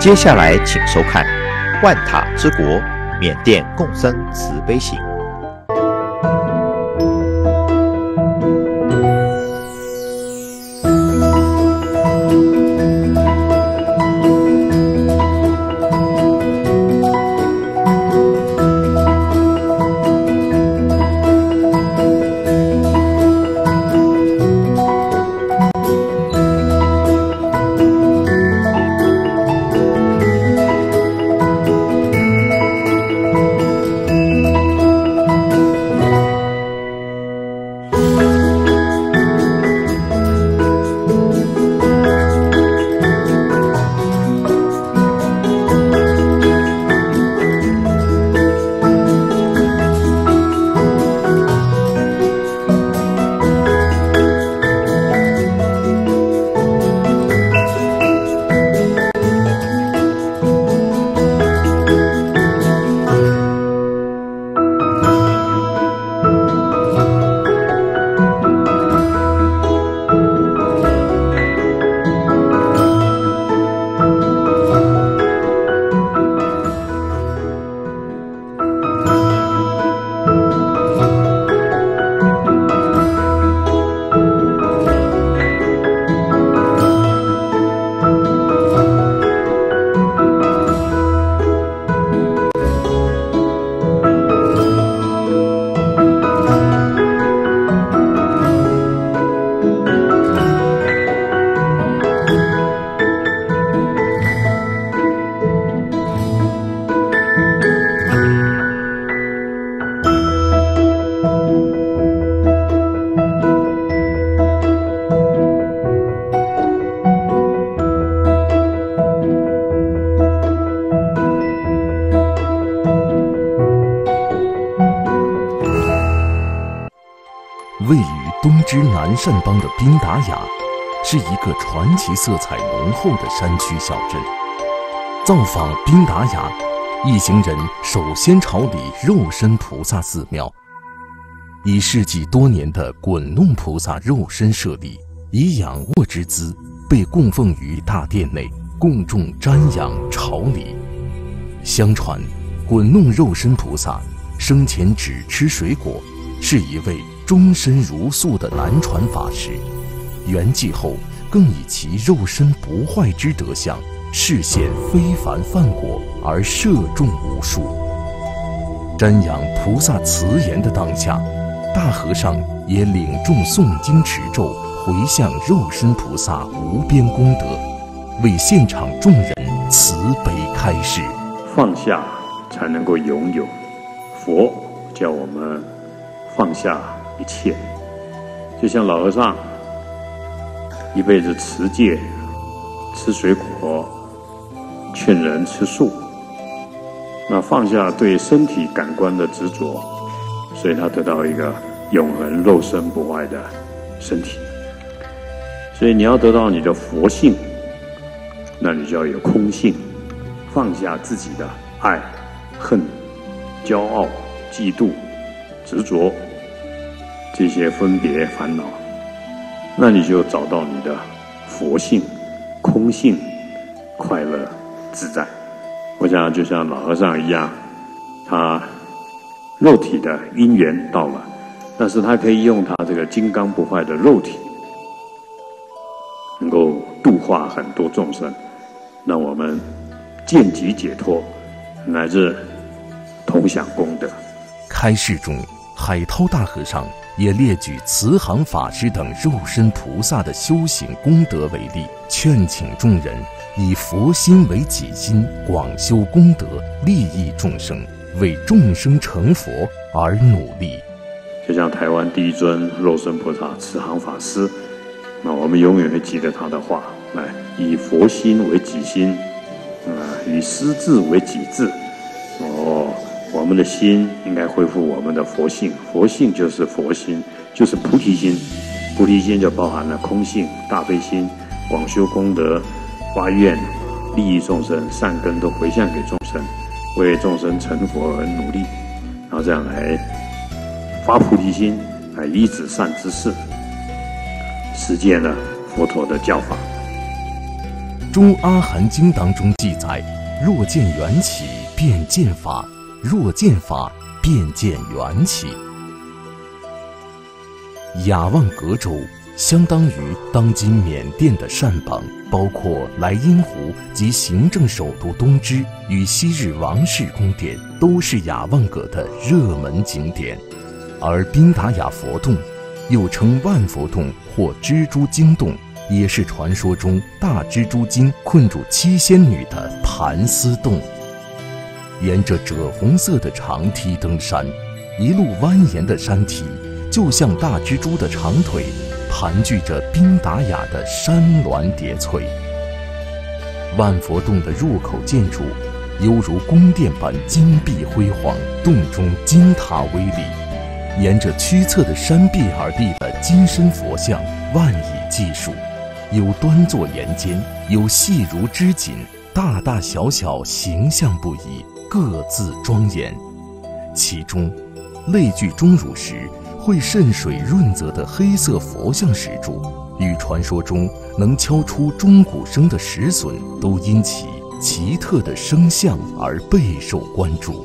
接下来，请收看《万塔之国——缅甸共生慈悲行》。位于东支南善邦的宾达雅，是一个传奇色彩浓厚的山区小镇。造访宾达雅，一行人首先朝礼肉身菩萨寺庙。以世纪多年的滚弄菩萨肉身设立，以仰卧之姿被供奉于大殿内，供众瞻仰朝礼。相传，滚弄肉身菩萨生前只吃水果，是一位。终身如素的南传法师，圆寂后更以其肉身不坏之德相，示现非凡梵果而射中无数。瞻仰菩萨慈言的当下，大和尚也领众诵经持咒，回向肉身菩萨无边功德，为现场众人慈悲开示：放下才能够拥有。佛叫我们放下。一切，就像老和尚一辈子持戒、吃水果、劝人吃素，那放下对身体感官的执着，所以他得到一个永恒肉身不坏的身体。所以你要得到你的佛性，那你就要有空性，放下自己的爱、恨、骄傲、嫉妒、执着。这些分别烦恼，那你就找到你的佛性、空性、快乐自在。我想就像老和尚一样，他肉体的因缘到了，但是他可以用他这个金刚不坏的肉体，能够度化很多众生，让我们见即解脱，乃至同享功德。开示中，海涛大和尚。也列举慈航法师等肉身菩萨的修行功德为例，劝请众人以佛心为己心，广修功德，利益众生，为众生成佛而努力。就像台湾第一尊肉身菩萨慈航法师，那我们永远会记得他的话：来，以佛心为己心，啊，以师智为己智。我们的心应该恢复我们的佛性，佛性就是佛心，就是菩提心。菩提心就包含了空性、大悲心、广修功德、发愿、利益众生、善根都回向给众生，为众生成佛而努力，然后这样来发菩提心，来离止善知识，实践了佛陀的教法。《中阿含经》当中记载：“若见缘起，便见法；若见法，便见缘起。”雅望格州相当于当今缅甸的善邦，包括莱茵湖及行政首都东芝与昔日王室宫殿，都是雅望格的热门景点。而宾达雅佛洞，又称万佛洞或蜘蛛精洞，也是传说中大蜘蛛精困住七仙女的盘丝洞。沿着赭红色的长梯登山，一路蜿蜒的山体。就像大蜘蛛的长腿，盘踞着宾达雅的山峦叠翠。万佛洞的入口建筑，犹如宫殿般金碧辉煌，洞中金塔巍立。沿着曲侧的山壁而立的金身佛像，万以计数，有端坐岩间，有细如织锦，大大小小，形象不一，各自庄严。其中，类聚钟乳石。会渗水润泽的黑色佛像石柱，与传说中能敲出钟鼓声的石笋，都因其奇特的声像而备受关注。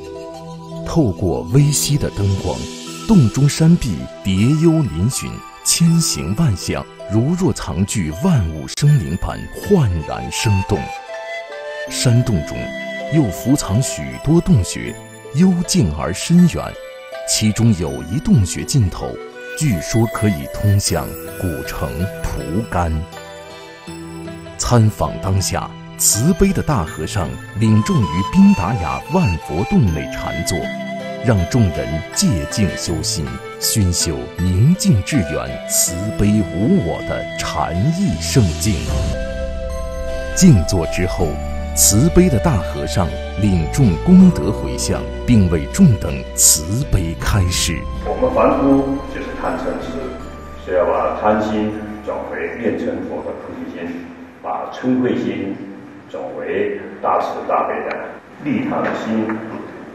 透过微熹的灯光，洞中山壁叠幽嶙峋，千形万象，如若藏具万物生灵般焕然生动。山洞中又伏藏许多洞穴，幽静而深远。其中有一洞穴尽头，据说可以通向古城蒲甘。参访当下，慈悲的大和尚领众于宾达雅万佛洞内禅坐，让众人借静修心，熏修宁静致远、慈悲无我的禅意圣境。静坐之后。慈悲的大和尚领众功德回向，并为众等慈悲开示。我们凡夫就是贪嗔痴，是要把贪心转为变成佛的菩提心，把嗔恚心转为大慈大悲的利他的心，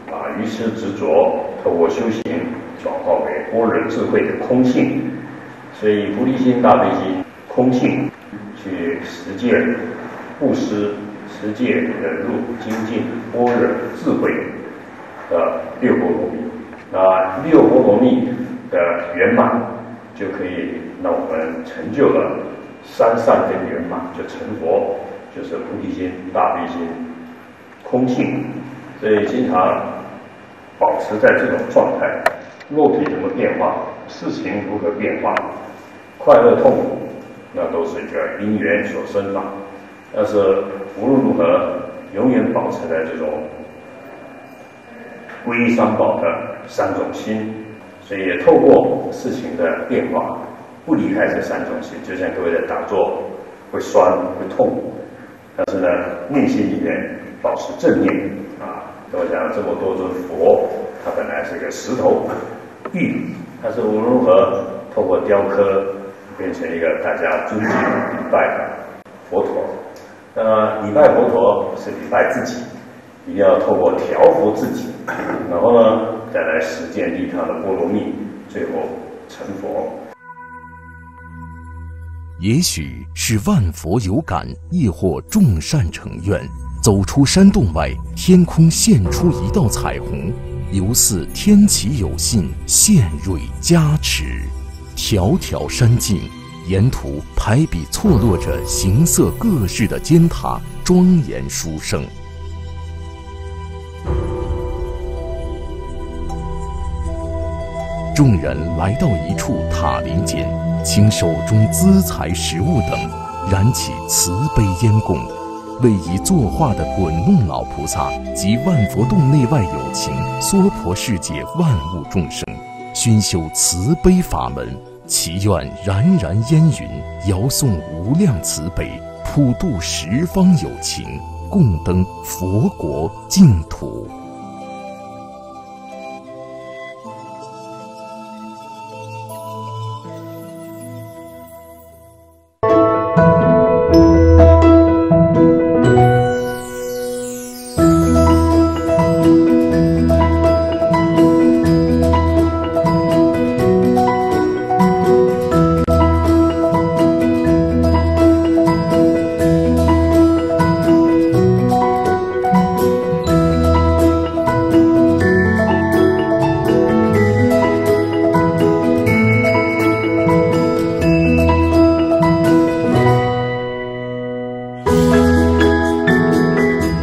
把愚痴执着透过修行转化为般若智慧的空性。所以菩提心、大悲心、空性去实践布施。持戒、忍辱、精进、般若、智慧的六波罗蜜，那六波罗蜜的圆满，就可以让我们成就了三善根圆满，就成佛，就是菩提心、大悲心、空性。所以经常保持在这种状态，肉体怎么变化，事情如何变化，快乐痛苦，那都是一个因缘所生嘛。但是无论如何，永远保持在这种皈依三宝的三种心，所以也透过事情的变化，不离开这三种心。就像各位在打坐，会酸会痛，但是呢，内心里面保持正念啊。我想这么多尊佛，它本来是一个石头玉，但是无论如何，透过雕刻，变成一个大家尊敬礼拜的佛陀。那么礼拜佛陀是礼拜自己，一定要透过调伏自己，然后呢，再来实践利他的波罗蜜，最后成佛。也许是万佛有感，亦或众善成愿，走出山洞外，天空现出一道彩虹，犹似天启有信，现瑞加持，条条山径。沿途排比错落着形色各式的尖塔，庄严殊胜。众人来到一处塔林间，请手中资财食物等，燃起慈悲烟供，为已作画的滚弄老菩萨及万佛洞内外有情娑婆世界万物众生，熏修慈悲法门。祈愿冉冉烟云，遥送无量慈悲，普渡十方有情，共登佛国净土。